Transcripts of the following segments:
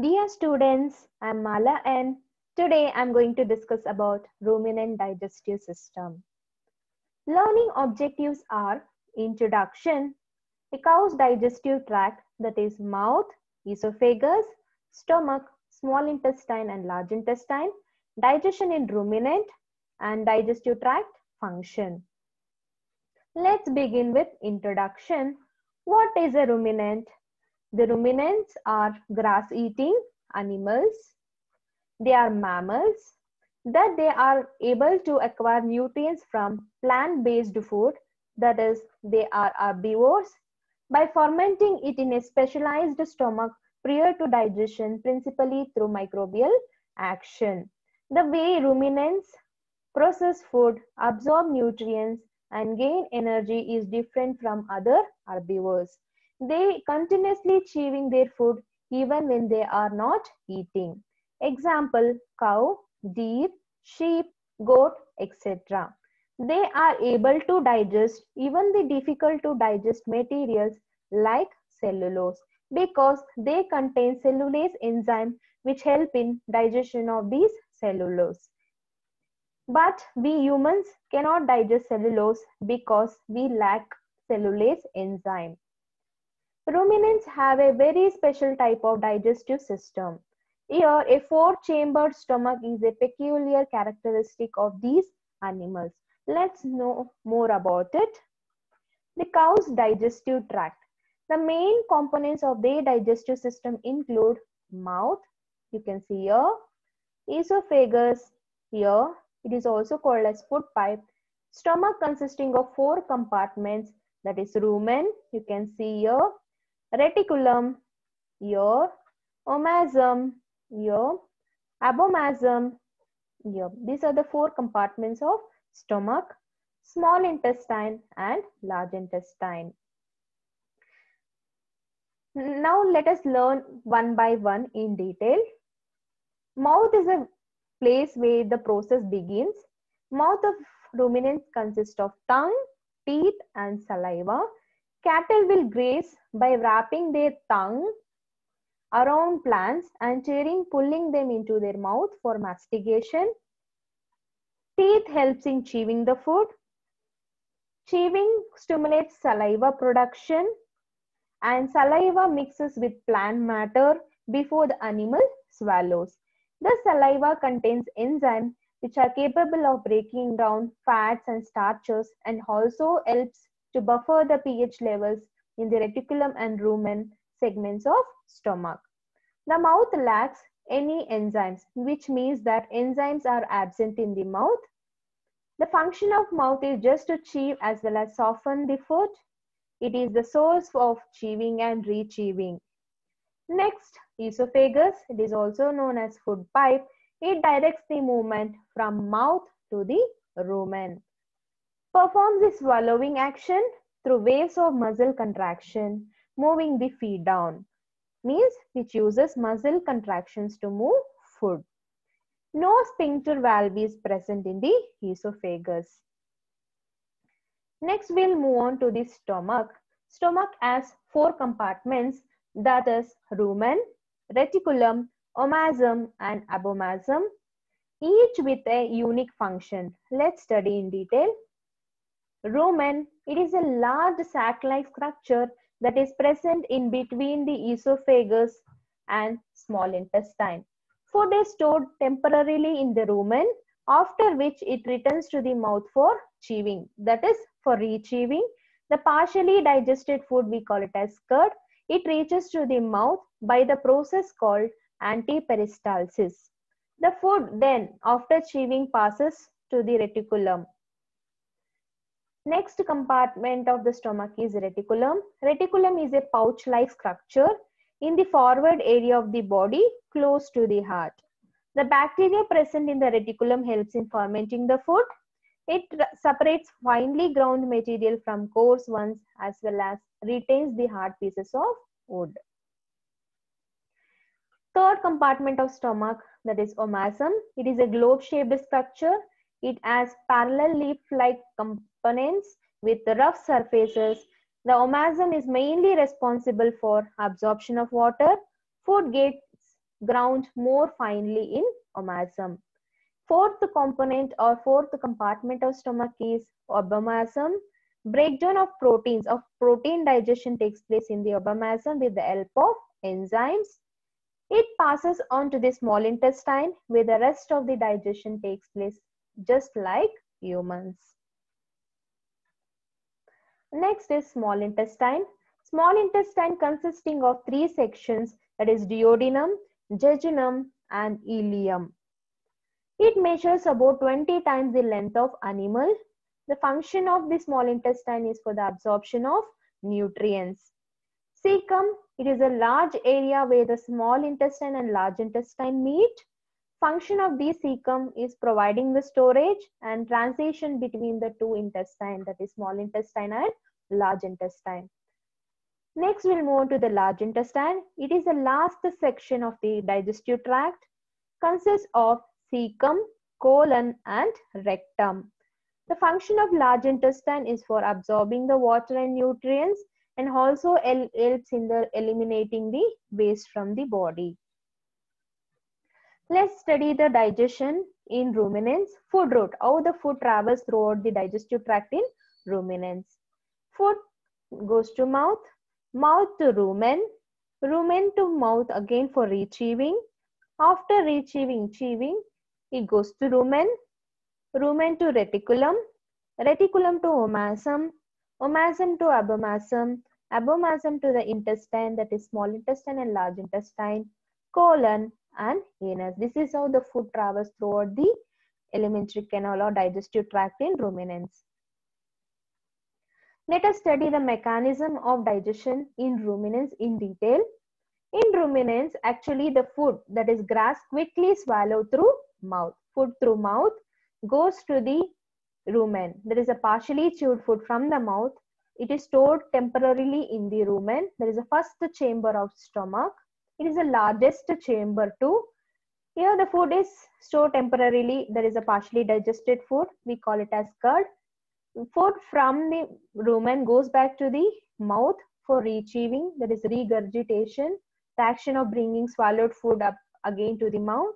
Dear students, I'm Mala and today I'm going to discuss about ruminant digestive system. Learning objectives are introduction, a cow's digestive tract that is mouth, esophagus, stomach, small intestine and large intestine, digestion in ruminant and digestive tract function. Let's begin with introduction. What is a ruminant? The ruminants are grass-eating animals. They are mammals that they are able to acquire nutrients from plant-based food. That is, they are herbivores by fermenting it in a specialized stomach prior to digestion, principally through microbial action. The way ruminants process food, absorb nutrients, and gain energy is different from other herbivores. They continuously chewing their food even when they are not eating. Example, cow, deer, sheep, goat, etc. They are able to digest even the difficult to digest materials like cellulose because they contain cellulase enzyme which help in digestion of these cellulose. But we humans cannot digest cellulose because we lack cellulase enzyme. Ruminants have a very special type of digestive system. Here, a four-chambered stomach is a peculiar characteristic of these animals. Let's know more about it. The cow's digestive tract. The main components of their digestive system include mouth, you can see here, esophagus, here, it is also called as food pipe, stomach consisting of four compartments, that is rumen, you can see here, reticulum, your omasum, your abomasum, your. These are the four compartments of stomach, small intestine and large intestine. Now let us learn one by one in detail. Mouth is a place where the process begins. Mouth of ruminants consists of tongue, teeth and saliva. Cattle will graze by wrapping their tongue around plants and tearing, pulling them into their mouth for mastication. Teeth helps in chewing the food. Chewing stimulates saliva production and saliva mixes with plant matter before the animal swallows. The saliva contains enzymes which are capable of breaking down fats and starches and also helps to buffer the pH levels in the reticulum and rumen segments of stomach. The mouth lacks any enzymes, which means that enzymes are absent in the mouth. The function of mouth is just to chew as well as soften the food. It is the source of chewing and rechewing. Next, esophagus. It is also known as food pipe. It directs the movement from mouth to the rumen. Performs the swallowing action through waves of muscle contraction, moving the feet down. Means which uses muscle contractions to move food. No sphincter valve is present in the esophagus. Next, we'll move on to the stomach. Stomach has four compartments that is rumen, reticulum, omasum and abomasum, each with a unique function. Let's study in detail. Rumen, it is a large sac-like structure that is present in between the esophagus and small intestine. Food is stored temporarily in the rumen, after which it returns to the mouth for chewing. That is for rechewing. The partially digested food, we call it as curd. It reaches to the mouth by the process called antiperistalsis. The food then, after chewing, passes to the reticulum. Next compartment of the stomach is reticulum. Reticulum is a pouch-like structure in the forward area of the body close to the heart. The bacteria present in the reticulum helps in fermenting the food. It separates finely ground material from coarse ones as well as retains the hard pieces of wood. Third compartment of stomach that is omasum. It is a globe-shaped structure. It has parallel leaf-like with the rough surfaces. The omasum is mainly responsible for absorption of water. Food gets ground more finely in omasum. Fourth component or fourth compartment of stomach is abomasum. Breakdown of proteins of protein digestion takes place in the abomasum with the help of enzymes. It passes on to the small intestine where the rest of the digestion takes place just like humans. Next is small intestine. Small intestine consisting of three sections that is duodenum, jejunum and ileum. It measures about 20 times the length of animal. The function of the small intestine is for the absorption of nutrients. Cecum, it is a large area where the small intestine and large intestine meet. Function of the cecum is providing the storage and transition between the two intestine, that is small intestine and large intestine. Next, we'll move on to the large intestine. It is the last section of the digestive tract, consists of cecum, colon, and rectum. The function of large intestine is for absorbing the water and nutrients and also helps in the eliminating the waste from the body. Let's study the digestion in ruminants. Food route, how the food travels throughout the digestive tract in ruminants. Food goes to mouth, mouth to rumen, rumen to mouth again for retrieving. After retrieving, chewing, it goes to rumen, rumen to reticulum, reticulum to omasum, omasum to abomasum, abomasum to the intestine that is small intestine and large intestine, colon and anus. This is how the food travels throughout the alimentary canal or digestive tract in ruminants. Let us study the mechanism of digestion in ruminants in detail. In ruminants, actually the food that is grass quickly swallowed through mouth. Food through mouth goes to the rumen. There is a partially chewed food from the mouth. It is stored temporarily in the rumen. There is a first chamber of stomach. It is the largest chamber too. Here the food is stored temporarily. There is a partially digested food. We call it as curd. Food from the rumen goes back to the mouth for retrieving. That is regurgitation. The action of bringing swallowed food up again to the mouth.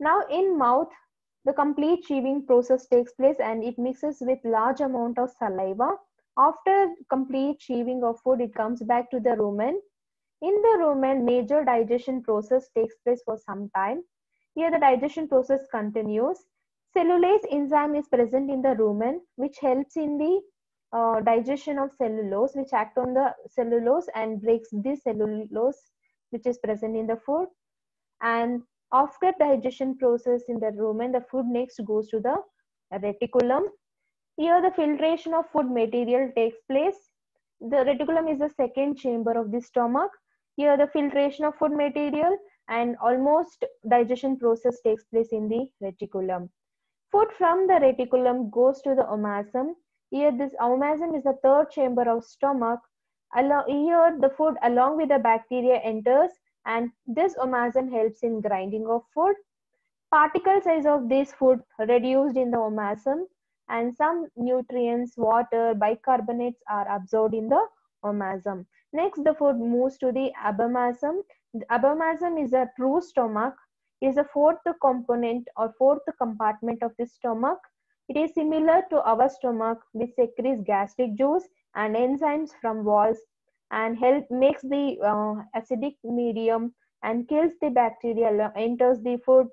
Now in mouth, the complete chewing process takes place and it mixes with large amount of saliva. After complete chewing of food, it comes back to the rumen. In the rumen, major digestion process takes place for some time. Here the digestion process continues. Cellulase enzyme is present in the rumen, which helps in the uh, digestion of cellulose, which act on the cellulose and breaks the cellulose, which is present in the food. And after digestion process in the rumen, the food next goes to the reticulum. Here the filtration of food material takes place. The reticulum is the second chamber of the stomach. Here the filtration of food material and almost digestion process takes place in the reticulum. Food from the reticulum goes to the omasum. Here this omasum is the third chamber of stomach. Here the food along with the bacteria enters and this omasum helps in grinding of food. Particle size of this food reduced in the omasum and some nutrients, water, bicarbonates are absorbed in the omasum. Next, the food moves to the abomasum. The abomasum is a true stomach. It is the fourth component or fourth compartment of the stomach. It is similar to our stomach which secretes gastric juice and enzymes from walls and help makes the uh, acidic medium and kills the bacteria enters the food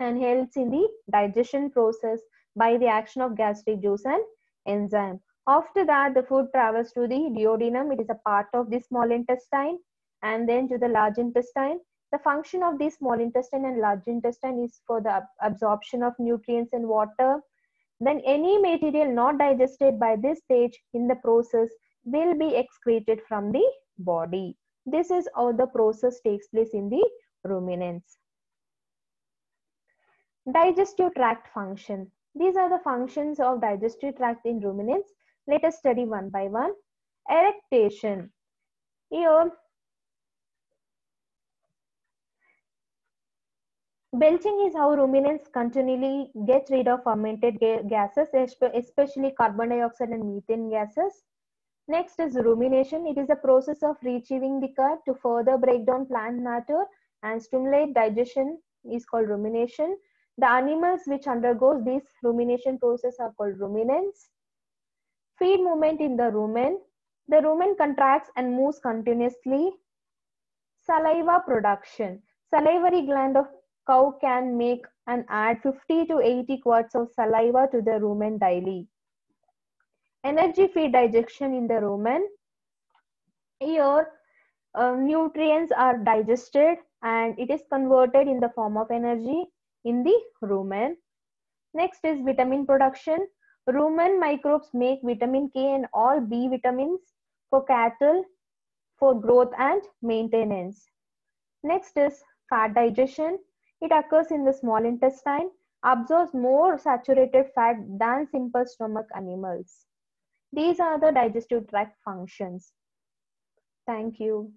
and helps in the digestion process by the action of gastric juice and enzyme after that the food travels to the duodenum it is a part of the small intestine and then to the large intestine the function of the small intestine and large intestine is for the absorption of nutrients and water then any material not digested by this stage in the process will be excreted from the body. This is how the process takes place in the ruminants. Digestive tract function. These are the functions of digestive tract in ruminants. Let us study one by one. Eructation. Here, belching is how ruminants continually get rid of fermented gases, especially carbon dioxide and methane gases. Next is rumination. It is a process of retrieving the cud to further break down plant matter and stimulate digestion is called rumination. The animals which undergoes this rumination process are called ruminants. Feed movement in the rumen. The rumen contracts and moves continuously. Saliva production. Salivary gland of cow can make and add 50 to 80 quarts of saliva to the rumen daily. Energy feed digestion in the rumen. Here, uh, nutrients are digested and it is converted in the form of energy in the rumen. Next is vitamin production. Rumen microbes make vitamin K and all B vitamins for cattle for growth and maintenance. Next is fat digestion. It occurs in the small intestine, absorbs more saturated fat than simple stomach animals. These are the digestive tract functions. Thank you.